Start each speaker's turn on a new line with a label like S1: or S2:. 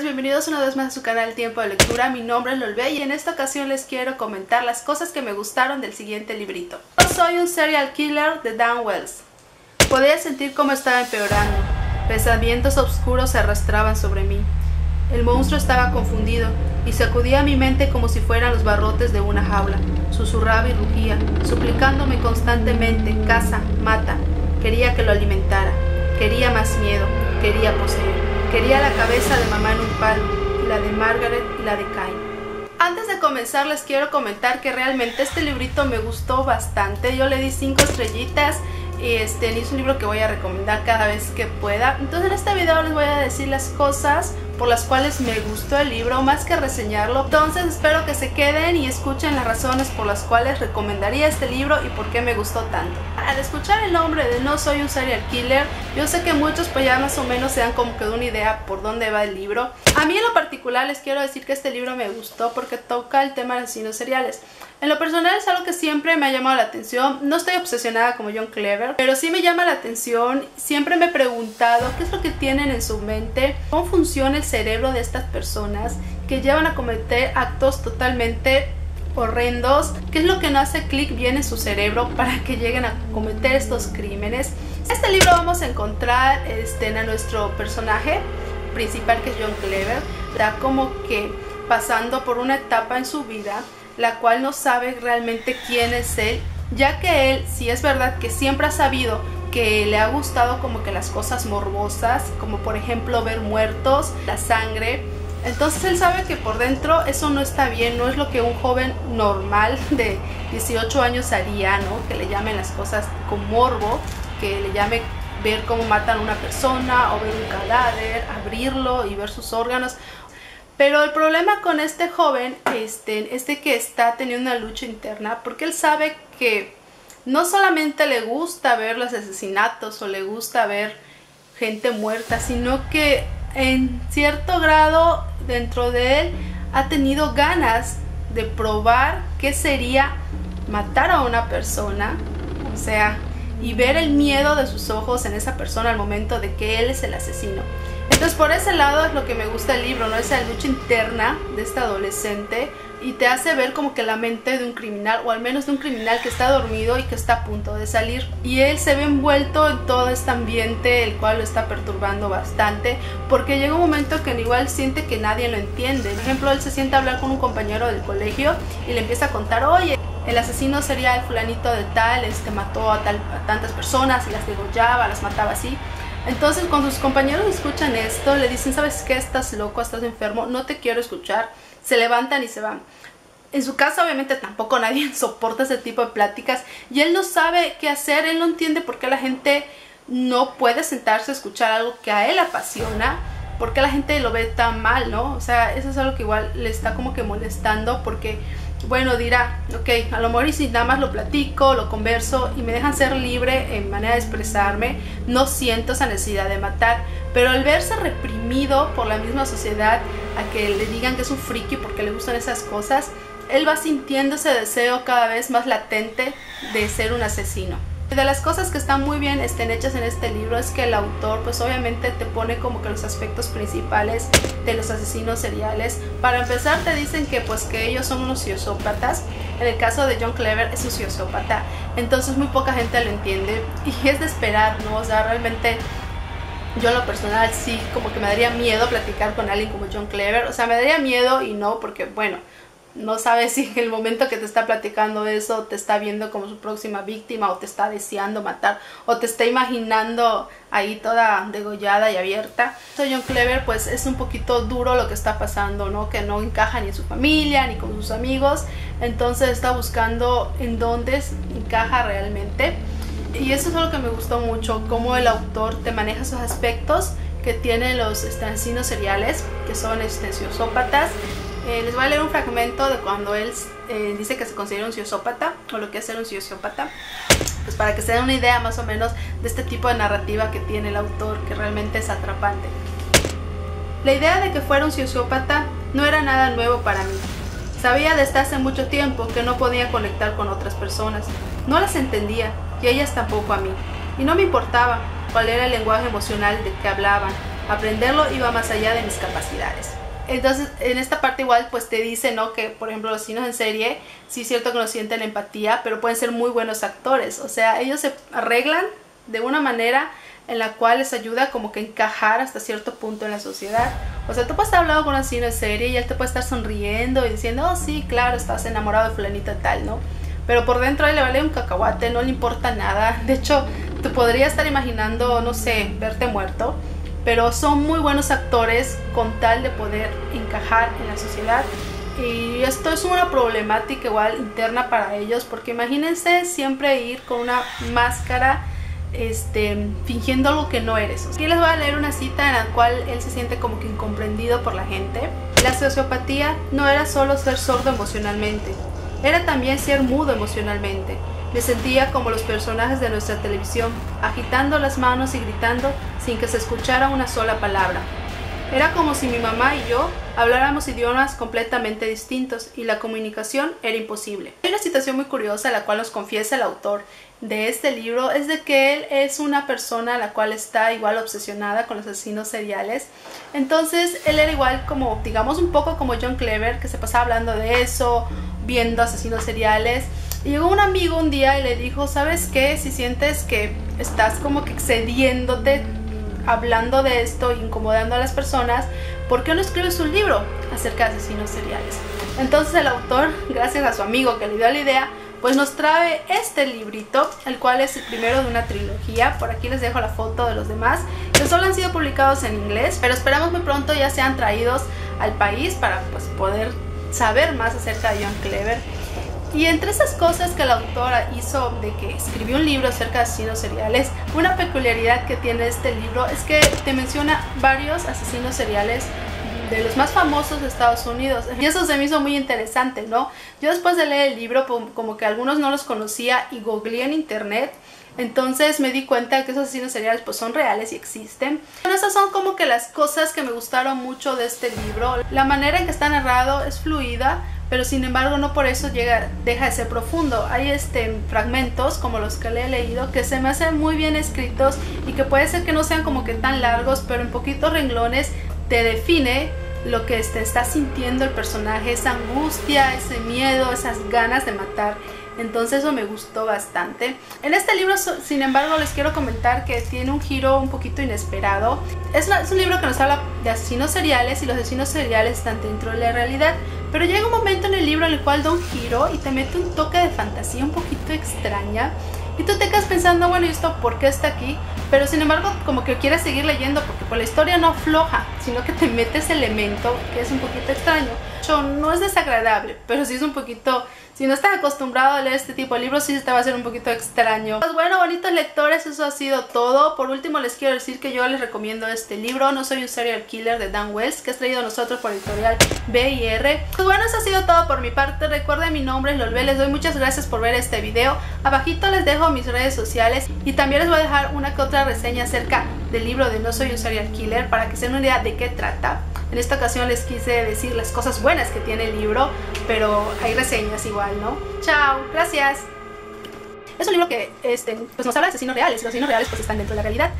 S1: bienvenidos una vez más a su canal Tiempo de Lectura. Mi nombre es Lolbe y en esta ocasión les quiero comentar las cosas que me gustaron del siguiente librito. Soy un serial killer de Dan Wells. Podía sentir cómo estaba empeorando. Pensamientos oscuros se arrastraban sobre mí. El monstruo estaba confundido y sacudía mi mente como si fueran los barrotes de una jaula. Susurraba y rugía, suplicándome constantemente, caza, mata. Quería que lo alimentara. Quería más miedo. Quería poseer. Quería la cabeza de mamá en un la de Margaret y la de Kai. Antes de comenzar les quiero comentar que realmente este librito me gustó bastante. Yo le di 5 estrellitas y este es un libro que voy a recomendar cada vez que pueda. Entonces en este video les voy a decir las cosas por las cuales me gustó el libro más que reseñarlo. Entonces espero que se queden y escuchen las razones por las cuales recomendaría este libro y por qué me gustó tanto. Al escuchar el nombre de No soy un serial killer, yo sé que muchos pues ya más o menos se dan como que una idea por dónde va el libro. A mí en lo particular les quiero decir que este libro me gustó porque toca el tema de asesinos seriales. En lo personal es algo que siempre me ha llamado la atención. No estoy obsesionada como John Clever, pero sí me llama la atención. Siempre me he preguntado qué es lo que tienen en su mente, cómo funciona el cerebro de estas personas que llevan a cometer actos totalmente horrendos, qué es lo que no hace clic bien en su cerebro para que lleguen a cometer estos crímenes. En este libro vamos a encontrar este, a nuestro personaje principal que es John Clever, está como que pasando por una etapa en su vida la cual no sabe realmente quién es él, ya que él, si es verdad que siempre ha sabido que le ha gustado como que las cosas morbosas, como por ejemplo ver muertos, la sangre, entonces él sabe que por dentro eso no está bien, no es lo que un joven normal de 18 años haría, ¿no? Que le llamen las cosas con morbo, que le llame ver cómo matan a una persona o ver un cadáver, abrirlo y ver sus órganos. Pero el problema con este joven este, es que está teniendo una lucha interna porque él sabe que no solamente le gusta ver los asesinatos o le gusta ver gente muerta, sino que en cierto grado dentro de él ha tenido ganas de probar qué sería matar a una persona, o sea, y ver el miedo de sus ojos en esa persona al momento de que él es el asesino. Entonces por ese lado es lo que me gusta el libro, ¿no? Esa lucha interna de este adolescente y te hace ver como que la mente de un criminal o al menos de un criminal que está dormido y que está a punto de salir. Y él se ve envuelto en todo este ambiente el cual lo está perturbando bastante porque llega un momento que igual siente que nadie lo entiende. Por ejemplo él se siente a hablar con un compañero del colegio y le empieza a contar oye el asesino sería el fulanito de tal, este mató a, tal, a tantas personas y las degollaba, las mataba así entonces cuando sus compañeros escuchan esto, le dicen, ¿sabes qué? Estás loco, estás enfermo, no te quiero escuchar. Se levantan y se van. En su casa obviamente tampoco nadie soporta ese tipo de pláticas y él no sabe qué hacer, él no entiende por qué la gente no puede sentarse a escuchar algo que a él apasiona, por qué la gente lo ve tan mal, ¿no? O sea, eso es algo que igual le está como que molestando porque bueno, dirá, ok, a lo mejor y si nada más lo platico, lo converso y me dejan ser libre en manera de expresarme, no siento esa necesidad de matar. Pero al verse reprimido por la misma sociedad, a que le digan que es un friki porque le gustan esas cosas, él va sintiendo ese deseo cada vez más latente de ser un asesino. De las cosas que están muy bien estén hechas en este libro es que el autor pues obviamente te pone como que los aspectos principales de los asesinos seriales. Para empezar te dicen que pues que ellos son unos sociópatas. En el caso de John Clever es un sociópata. Entonces muy poca gente lo entiende y es de esperar, ¿no? O sea, realmente yo en lo personal sí como que me daría miedo platicar con alguien como John Clever. O sea, me daría miedo y no porque bueno no sabes si en el momento que te está platicando eso te está viendo como su próxima víctima o te está deseando matar o te está imaginando ahí toda degollada y abierta. Soy John Clever pues es un poquito duro lo que está pasando, ¿no? Que no encaja ni en su familia ni con sus amigos, entonces está buscando en dónde encaja realmente. Y eso es lo que me gustó mucho, cómo el autor te maneja esos aspectos que tienen los estancinos seriales, que son estenciosópatas eh, les voy a leer un fragmento de cuando él eh, dice que se considera un sociópata o lo que es ser un sociópata, pues para que se den una idea más o menos de este tipo de narrativa que tiene el autor, que realmente es atrapante. La idea de que fuera un sociópata no era nada nuevo para mí. Sabía desde hace mucho tiempo que no podía conectar con otras personas. No las entendía y ellas tampoco a mí. Y no me importaba cuál era el lenguaje emocional de que hablaban aprenderlo va más allá de mis capacidades. Entonces, en esta parte igual, pues te dice, ¿no? Que, por ejemplo, los asesinos en serie, sí es cierto que no sienten empatía, pero pueden ser muy buenos actores. O sea, ellos se arreglan de una manera en la cual les ayuda como que encajar hasta cierto punto en la sociedad. O sea, tú puedes estar hablando con un asesino en serie y él te puede estar sonriendo y diciendo, oh sí, claro, estás enamorado de fulanita tal, ¿no? Pero por dentro a él le vale un cacahuate, no le importa nada. De hecho, te podría estar imaginando, no sé, verte muerto. Pero son muy buenos actores con tal de poder encajar en la sociedad. Y esto es una problemática igual interna para ellos, porque imagínense siempre ir con una máscara este, fingiendo algo que no eres. Aquí les voy a leer una cita en la cual él se siente como que incomprendido por la gente. La sociopatía no era solo ser sordo emocionalmente, era también ser mudo emocionalmente. Me sentía como los personajes de nuestra televisión, agitando las manos y gritando sin que se escuchara una sola palabra. Era como si mi mamá y yo habláramos idiomas completamente distintos y la comunicación era imposible. Hay una situación muy curiosa la cual nos confiesa el autor de este libro es de que él es una persona la cual está igual obsesionada con los asesinos seriales. Entonces él era igual como, digamos un poco como John Clever, que se pasaba hablando de eso, viendo asesinos seriales. Y llegó un amigo un día y le dijo, ¿sabes qué? Si sientes que estás como que excediéndote hablando de esto, incomodando a las personas, ¿por qué no escribes un libro acerca de asesinos seriales? Entonces el autor, gracias a su amigo que le dio la idea, pues nos trae este librito, el cual es el primero de una trilogía. Por aquí les dejo la foto de los demás, que solo han sido publicados en inglés, pero esperamos muy pronto ya sean traídos al país para pues, poder saber más acerca de John Clever. Y entre esas cosas que la autora hizo de que escribió un libro acerca de asesinos seriales, una peculiaridad que tiene este libro es que te menciona varios asesinos seriales de los más famosos de Estados Unidos. Y eso se me hizo muy interesante, ¿no? Yo después de leer el libro, como que algunos no los conocía y googleé en internet. Entonces me di cuenta que esos asesinos seriales pues son reales y existen. Bueno, esas son como que las cosas que me gustaron mucho de este libro. La manera en que está narrado es fluida, pero sin embargo no por eso llega, deja de ser profundo. Hay este, fragmentos como los que le he leído que se me hacen muy bien escritos y que puede ser que no sean como que tan largos, pero en poquitos renglones te define lo que te está sintiendo el personaje, esa angustia, ese miedo, esas ganas de matar. Entonces eso me gustó bastante. En este libro, sin embargo, les quiero comentar que tiene un giro un poquito inesperado. Es, un libro que nos habla de asesinos seriales y los asesinos seriales están dentro de la realidad. Pero llega un momento en el libro en el cual da un giro y te mete un toque de fantasía un poquito extraña. Y tú te quedas pensando, bueno, ¿y esto por qué está aquí? Pero sin embargo, como que quieres seguir leyendo porque por la historia no afloja, sino que te mete ese elemento que es un poquito extraño. No es desagradable, pero sí es un poquito si no estás acostumbrado a leer este tipo de libros, sí te va a ser un poquito extraño. Pues bueno, bonitos lectores, eso ha sido todo. Por último, les quiero decir que yo les recomiendo este libro, No soy un serial killer, de Dan Wells, que es traído a nosotros por editorial BIR. Pues bueno, eso ha sido todo por mi parte. Recuerden, mi nombre es Lolbe, les doy muchas gracias por ver este video. Abajito les dejo mis redes sociales y también les voy a dejar una que otra reseña acerca del libro de No soy un serial killer para que se den una idea de qué trata. En esta ocasión les quise decir las cosas buenas que tiene el libro, pero hay reseñas igual, ¿no? Chao, gracias. Es un libro que este, pues nos habla de asesinos reales, los asesinos reales pues están dentro de la realidad,